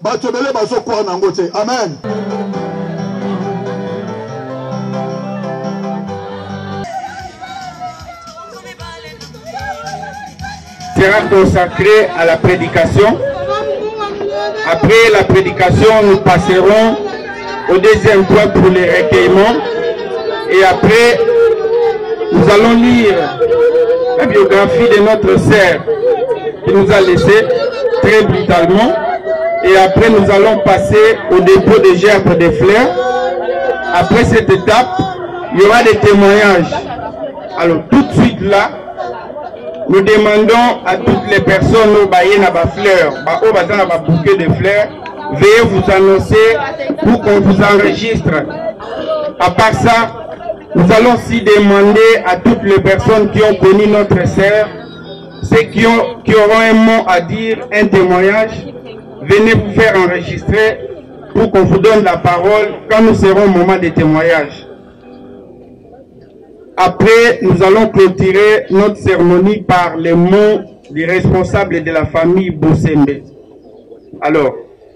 bato ebele bazo croire na yango te amen sera consacré à la prédication. Après la prédication, nous passerons au deuxième point pour les recueillements. Et après, nous allons lire la biographie de notre sœur qui nous a laissé très brutalement. Et après, nous allons passer au dépôt des gerbes des fleurs. Après cette étape, il y aura des témoignages. Alors, tout de suite là, nous demandons à toutes les personnes au baillé n'a pas fleurs, au bazar n'a bouquet de fleurs, veuillez vous annoncer pour qu'on vous enregistre. À part ça, nous allons aussi demander à toutes les personnes qui ont connu notre serre, ceux qui, ont, qui auront un mot à dire, un témoignage, venez vous faire enregistrer pour qu'on vous donne la parole quand nous serons au moment des témoignages. Après, nous allons clôturer notre cérémonie par les mots des responsables de la famille Boussembe. Alors,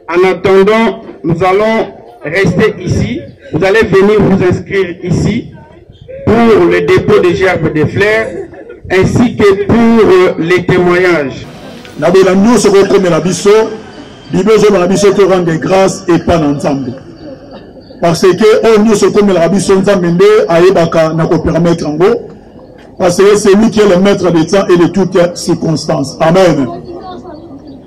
en attendant, nous allons rester ici. Vous allez venir vous inscrire ici pour le dépôt des gerbes des fleurs ainsi que pour euh, les témoignages. na bela nyonso kokomela biso bible ezobana biso torande grâce epa na nzambe parce que oyo nyonso ekomelaka biso nzambe nde ayebaka na kopermettre yango parce que c'est lui qui est le maître de temps et de toute circonstance amen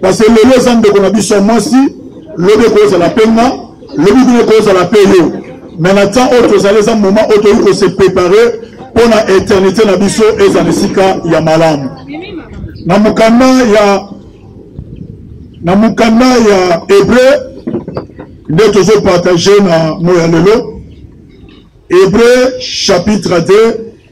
Parce que lelo eza ndeko na biso ya mwasi, lobi ekozala mpe nga, lobi kuna ekozala mpe yo. Mais na temps oyo tozali eza moment oyo toyei kose prepare mpo na eternité na biso ezala esika ya malamu. Na mokanda ya na mokanda ya Hebreu nde tozopartage na moya lelo Hébreu chapitre 2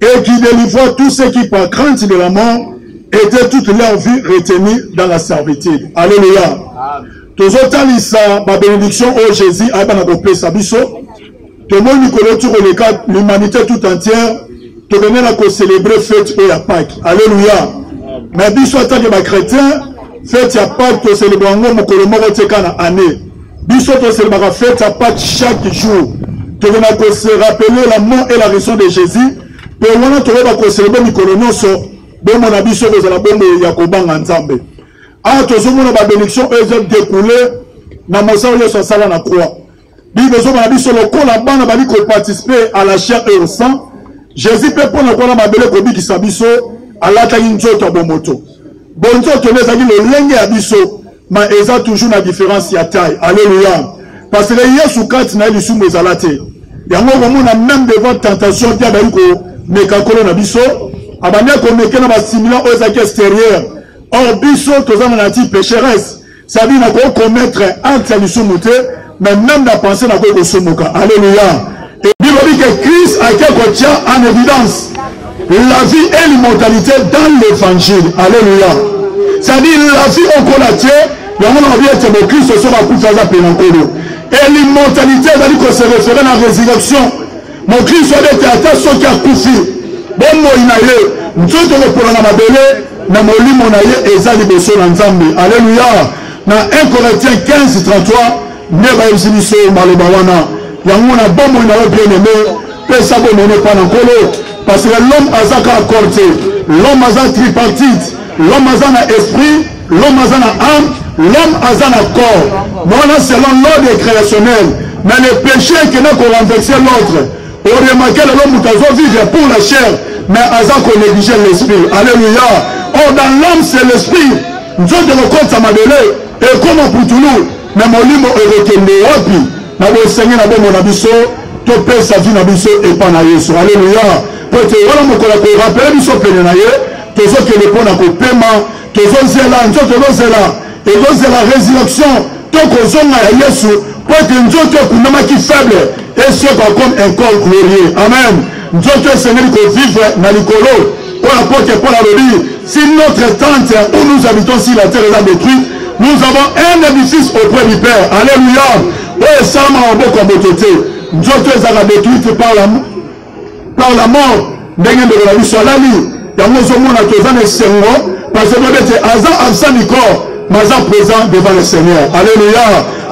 et qui délivra tous ceux qui, par crainte de la mort, étaient toute leur vie retenus dans la servitude. Alléluia. tozotalisa babénédiction oyo oh jésus ayeba na kopesa biso tomoni mikolo ti koleka l'humanité tout entière tokende na kocélébre fete oyo ya pake alleluya mais biso atake bachrétien fete ya pake tocélébre yango mokolo moko te ka na année biso toselebaka fete ya pate chaque jour tokenda kose rappeler la mort et la raison de jésus mpe wana tokoyeba koselebe mikolo nyonso bomona biso kozala bombe ya kobanga nzambe awa tozomona babénédiction oyo eza dekoule na mosala nyonso asala na croix bible ezomona biso lokola bana bali koparticipe à la chair et au sang jésus mpe mpo na kwana mabele kobikisa biso alataki nzoto ya bomoto bonzoto nde ezalaki lolenge ya biso ma eza toujours na différence ya taille alleluia parce que yesu kati na ye lisumu ezala te yango okomona même devant tentation te abali komeka nkolo na biso abandi akomeke na basimilan oyo ezalaki extérieur or biso toza na nati pécheresse cestadire nakoki commettre acte ya lisumu te mais même na pensée nakoki kosomoka alleluia ebilobi ke christ ake kotya en évidence la vie et l'immortalité dans l'évangile alleluia c'est-à-dire la vie okola te yango nalobi ete mokristo soki akufi aza pena nkolo et l'immortalité ezali kose refere na résurrection mokristo abeta ata soki akufi bomoi na ye nzoto kopona na mabele na molimo na ye eza liboso na nzambe aleluya na 1 corintien 1533 nde bayebisi biso maloba wana yango na bomoi na yo bien aime pesa bomoi na epai na nkolo parce que l'homme aza kaka corte l'homme aza tripartite l'homme aza na esprit L'homme aza na âme, l'homme aza na corps. Mwana selon l'ordre créationnel. Mais le péché qui n'a qu'au renverser l'autre. Au remarquer l'homme moto azo vivre pour la chair, mais aza ko négliger l'esprit. Alléluia. Or dans l'homme c'est l'esprit. Nzoto ekokotisa mabele ekoma putulu na molimo ekokende wapi na bosengi na bomo na biso topesa vi na biso epa na yesu aleluya po ete wana mokolo ya korapele biso pene na ye tozokende mpo na kopema Tozozela nzoto lozela ekozela resurrection to kozonga ya Yesu mpo ete nzoto ekundamaki faible esekwa comme un corps glorieux. Amen. Nzoto esengeli kovivre na likolo mpo apôtre Paul alobi si notre tente où nous habitons si la terre eza détruite nous avons un édifice auprès du Père. Alléluia. oyo esalama maboko ya moto te nzoto ezalaka détruite par la par la mort ndenge ndeko na biso alali yango ozomona toza na esengo parce que boyebete aza absent du corps mais aza présent devant le seigneur alleluia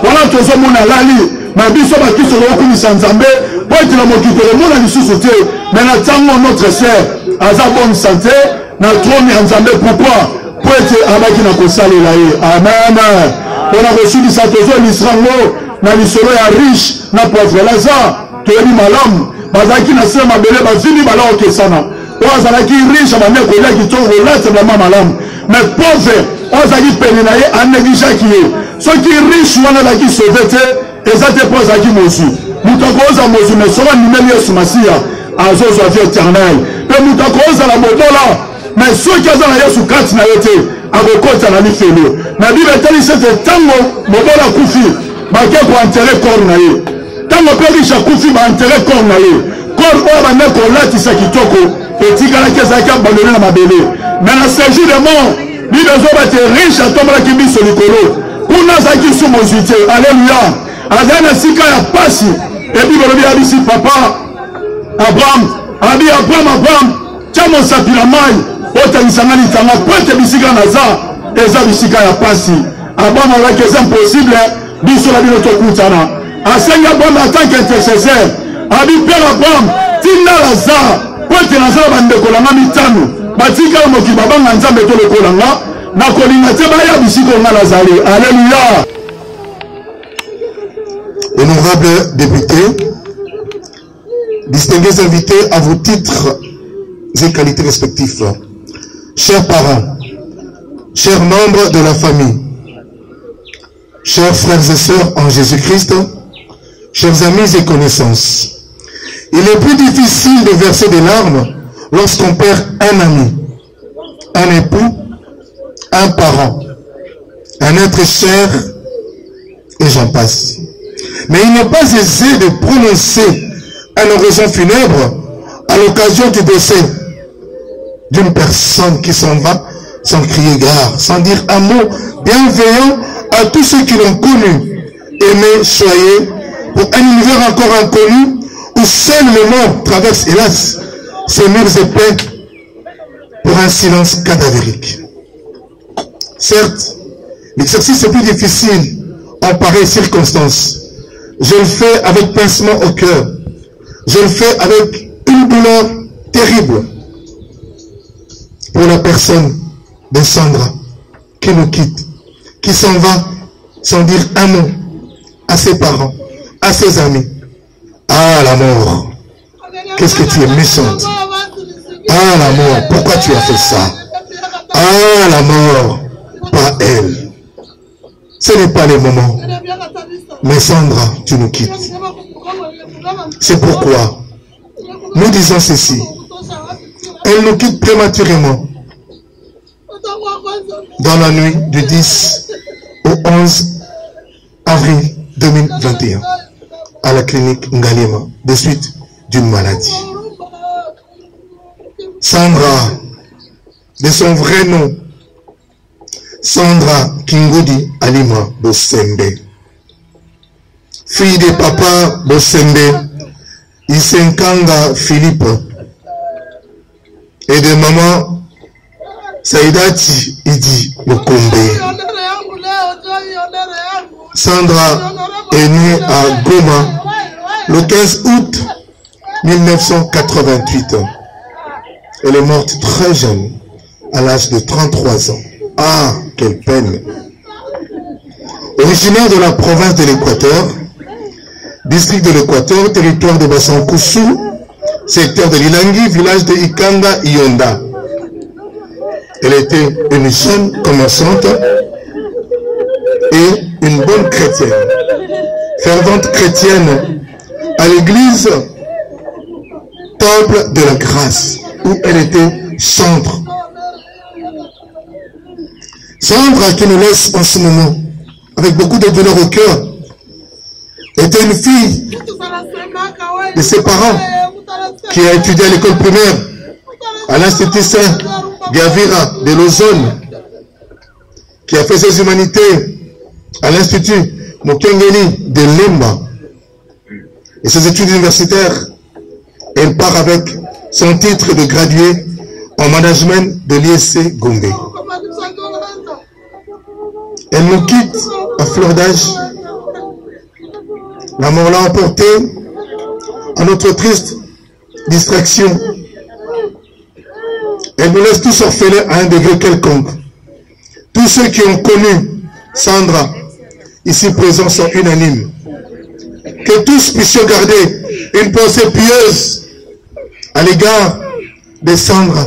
wana tozomona alali na biso bakristo tokokumisa nzambe mpo ete na mokili tokomona lisusu te me na ntango notre sœur aza bonne santé na trone ya nzambe pourkoi mpo ete abaki na kosalela ye amen mpo na kosilisa tozolisrango na lisolo ya riche na pauvre lazare toyebi malamu bazalaki na se mabele bazwi mibale okesana oyo azalaki riche abandi kolia kitoko kolata bilamba malamu mais pauvre oyo azalaki pene na ye anegligeaki ye soki riche wana azalaki sauve te eza te mpo azalaki mozwi moto akoyoza mozwi mais soki andimeli yesu masiya azozwa vie éternel mpe moto akozala mobola mais soki aza na yesu kati na ye te akokota na lifelo na biblia etalisi ete ntango mobola akufi bake koantere corps na ye ntango mpe riche akufi baentere corps na ye corps oyo abandaki kolatisa kitoko etikalaki ezalaki abandone na mabele me na sejour de mort bible ezoba te riche atombolaki miso likolo kuna azalaki su mozwi te alleluya azali na esika ya mpasi ebible olobi yabisi papa abraham abi abraham abraham tya mosapi na mai otangisa ngai litanga mpo ete bisika naza eza bisika ya mpasi abraham alobaki eza impossible biso na bino tokutana asengi abraham atanke intercesseur abi pere abraham tinda lazare mpo ete naza na bandeko na nga mitano batikala mokili babanga nzambe to lokola nga nakolinga te baya bisiko nga nazali aleluya honorable député distingués invités à vos titres et qualités respectifs chers parents chers membres de la famille chers frères et sœurs en Jésus-Christ, chers amis et connaissances, il est plus difficile de verser des larmes lorsqu'on perd un ami, un époux, un parent, un être cher, et j'en passe. Mais il n'est pas aisé de prononcer un oraison funèbre à l'occasion du décès d'une personne qui s'en va sans crier gare, sans dire un mot bienveillant à tous ceux qui l'ont connu. Aimé, soyez, pour un univers encore inconnu, où seul le mort traverse, hélas, ses murs épais pour un silence cadavérique. Certes, l'exercice est plus difficile en pareille circonstances. Je le fais avec pincement au cœur. Je le fais avec une douleur terrible pour la personne de Sandra qui nous quitte, qui s'en va sans dire un mot à ses parents, à ses amis. Ah, la mort. Qu'est-ce que tu es méchante. Ah, la mort. Pourquoi tu as fait ça Ah, la mort. Pas elle. Ce n'est pas le moment mais Sandra, tu nous quittes. C'est pourquoi nous disons ceci. Elle nous quitte prématurément dans la nuit du 10 au 11 avril 2021 à la clinique Ngalema de suite d'une maladie. Sandra, de son vrai nom, Sandra Kingodi Alima Bosembe fille de papa Bosembe, Kanga Philippe, et de maman Saïdati Idi Mokombe. Sandra est née à Goma le 15 août 1988. Elle est morte très jeune, à l'âge de 33 ans. Ah, quelle peine Originaire de la province de l'Équateur, district de l'Équateur, territoire de Bassan Koussou, secteur de l'Ilangi, village de Ikanga, Yonda. Elle était une jeune commerçante et une bonne chrétienne, fervente chrétienne à l'église Temple de la Grâce, où elle était chambre. Chambre qui nous laisse en ce moment, avec beaucoup de douleur au cœur, était une fille de ses parents qui a étudié à l'école primaire à l'Institut Saint Gavira de l'Ozone, qui a fait ses humanités à l'Institut Mokengeli de Limba. Et ses études universitaires, elle part avec son titre de gradué en management de l'ISC Gombe. Elle nous quitte à fleur d'âge la mort l'a emporté à notre triste distraction. Elle nous laisse tous orphelins à un degré quelconque. Tous ceux qui ont connu Sandra, ici présents, sont unanimes. Que tous puissions garder une pensée pieuse à l'égard de Sandra,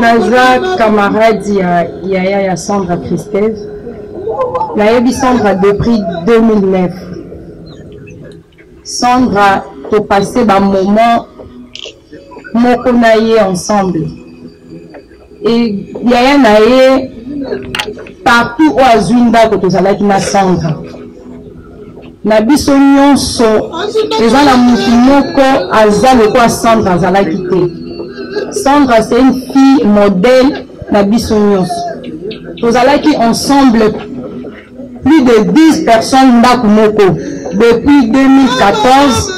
naza camarade ya yaya ya sandra christeve nayebi sandra depuis 2009 sandra topasse bamoment moko na ye ensemble e yaya na ye partout oyo azwi ndako tozalaki na sandra na biso nyonso eza na motu moko aza lokola sandre azalaki te sandre c'est une fille modèle na biso nyonso tozalaki ensemble plus de 10 personnes ndako moko depuis 2014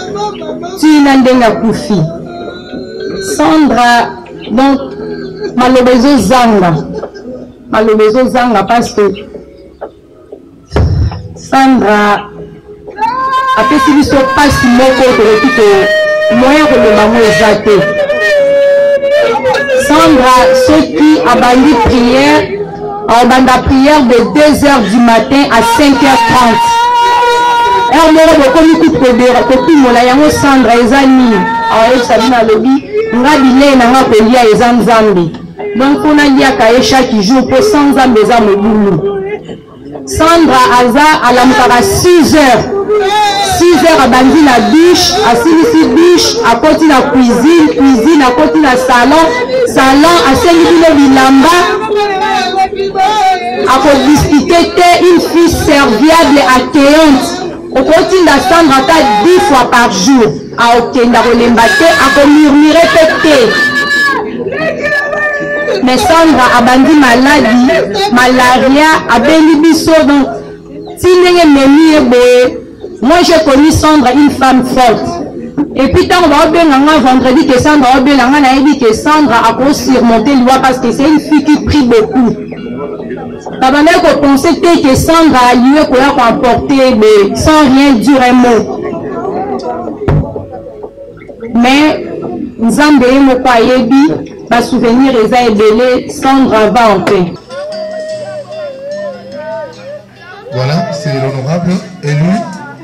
tina ndenge akufi sandra donc maloba ezozanga maloba ezozanga parce que Sandra apesi biso pasi moko tokoki ko moyen kolomba ngo eza te Sandra soki abandi prière aobanda prière de 2 heures du matin à 5 heures 30 heure moko bokomi kutu kotumola yango Sandra eza nini aoyebisa bino alobi nga bilei na nga kolia eza nzambe Donc on a liaka ye chaque jour po sans nzambe eza mobulu. Sandra aza alamukaka 6 heures 6 heures abandi na douche asilisi douche akoti na cuisine cuisine akoti na salon salon asengi bino bilamba akodispute te une fille serviable accueillante okotinda sandra ata 10 fois par jour aokenda kolemba te akomurmure mpe te mais sandra abandi maladi malaria abeli biso donc ti ndenge memi ye boye moi je connu sandra une femme forte epuis ntango baobenga nga vendredi ke sandra aobenga nga nayebi ke sandra akosurmonte liwa parce que c'est une fille qui prie beaucoup Babandaki ko penser te que Sandra aliwe koya ko emporter be sans rien dire un mot. Mais Nzambe ye moko ayebi ba souvenir eza ebele Sandra va en paix. Voilà, c'est l'honorable élu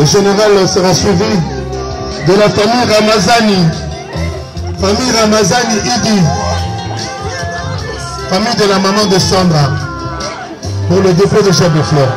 Le général sera suivi de la famille Ramazani. Famille Ramazani Idi. Famille de la maman de Sandra. Pour le dépôt de chef de fleurs.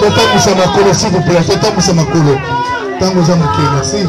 totambusa makolo s'il vous plaît totambusa makolo ntango oza moke merci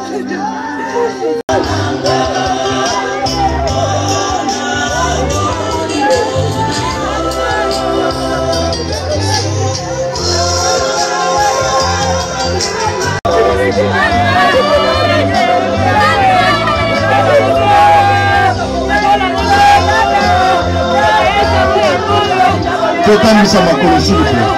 totambisa makolo silikola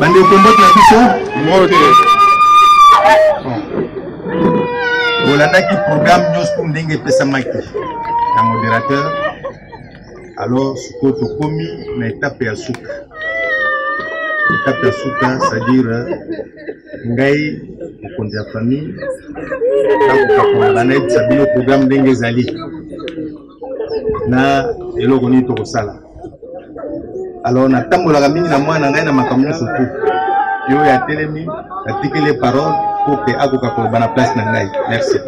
bandeko mbote na biso mbote bolandaki programme nyonso ndenge epesamaki na modérateur alors sikoyo tokomi na etape ya suka etape ya suka c'est-à-dire ngai mokonzi ya famille nakokakola banayebisa bino programme ndenge ezali na eloko nini tokosala alors natambolaka mingi na mwana ngai na makambo nyonso tu yo oyo atelemi natikeli ye parole po ke akoka koloba na place na ngai merci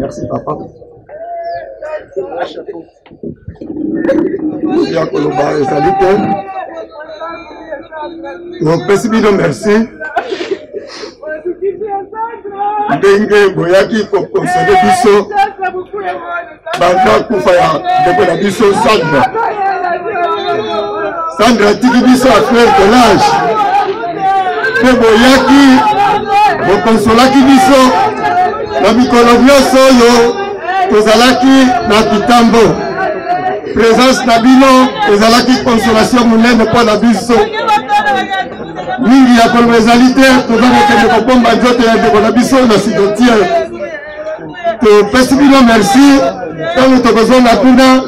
merci papa ya koloba ezali te topesi bino merci ndenge boyaki kokonsole biso banda kufa ya ndeko na biso sandra sandra atiki biso affaire de lage mpe boyaki bokonsolaki biso na mikolo nyonso oyo tozalaki na kitambo presence na bino ezalaki consolation monene mpo na biso mingi ya koloba ezali te toza kokende kobomba nzoto ya ndeko na biso na cimetiere topesi bino merci ntango tokozonga kuna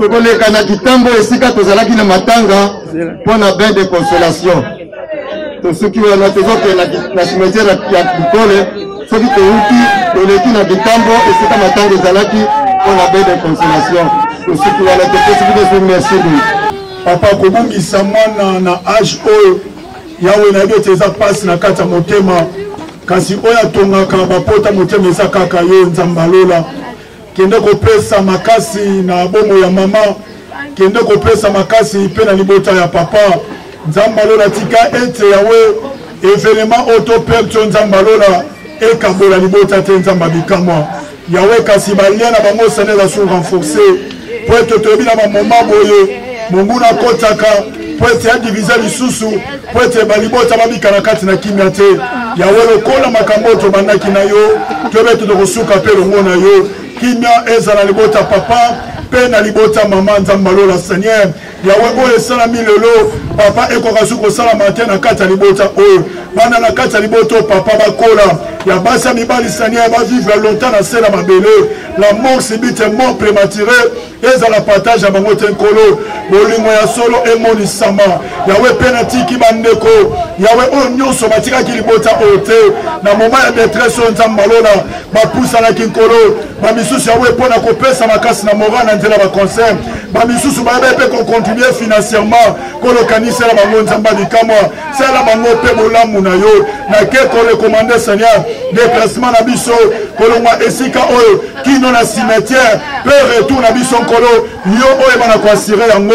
tokoleka na kitambo esika tozalaki na matanga mpo na bain de consolation tosuki wana tozokenda na cimetiere ya bikole soki touti toleki na bitambo esika matango ezalaki mpo na bede consolation tosuki wana topesi biso merci bino papa kobungisa mwana na age oyo yawe nayebi ete eza mpasi na kati ya motema kasi oyo atongaka bapota motema eza kaka yo nzambalola kende kopesa makasi na bomo ya mama kende kopesa makasi mpe na libota ya papa nzambe alola tika ete yawe evenema oyo topepto nzambe alola ekabola libota te nzambe abikamwa yawe kasi balia na bango sene eza sur renforce mpo ete toyebi na bamoma boye monguna akotaka mpo ete adivise lisusu mpo ete balibota babika na kati na kimia te yawe lokola makambo oyo tobandaki na yo toyebi ete tokosuka mpe elongo na yo kimia ezala libota papa mpe na libota mama nzambe alola seigneur yawe oyo esalami lelo papa ekoka soki kosalama te na kati ya libota oyo bana na kati ya libota oyo papa bakola ya basi ya mibali seigneur bavivre longtemps na se na mabele la mort sibite mort prématuré ezala partage ya bango te nkolo bolingo ya solo emonisama yawe mpe natiki bandeko yawe oyo nyonso batikaki libota oyo te na moma ya detresse oyo nzambe balola bapusanaki nkolo bamisusu yawe mpo na kopesa makasi na moral na nzela baconseil bamisusu bayebai mpe kocontribue financièrement kolokanisela bango nzambe likamwa sala bango mpe bolamu na yo nake korekomande seigneur deplacement na biso kolongwa esika oyo kino na cimetière mpe retour na biso nkolo yo oyeba na koasire yango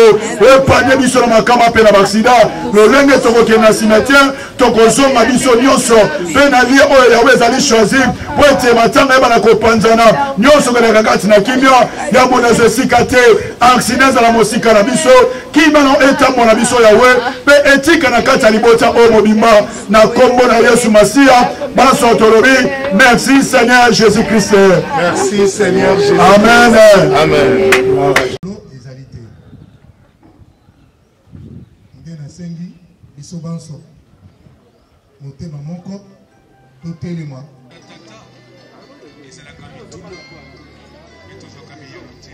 epane biso na makama mpe na baksida lolenge tokokende na cimetière tokozonga biso nyonso mpe na lie oyo yango ezali choisir mpo ete matanga yeba na kopanzana nyonso keleka kati na kimia ya monazo esika te aksida ezala mosika na biso kimia na etambwa na biso yawe mpe etika na kati ya libota oyo mobimba na nkombo na yesu masiya banso tolobi merci seigneur jésus christ merci seigneur jésus amen amen ezali te nde nasengi biso banso motema moko totelema ezalaka mituna etozwaka miyoki te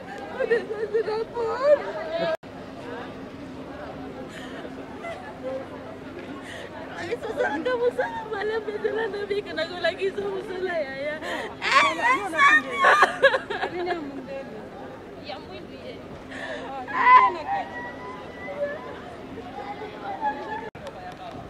ezalaka mosala malamu ezala na bika na kolakisa mosala yaya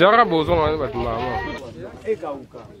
Zara bozo na bato mama. Ekauka.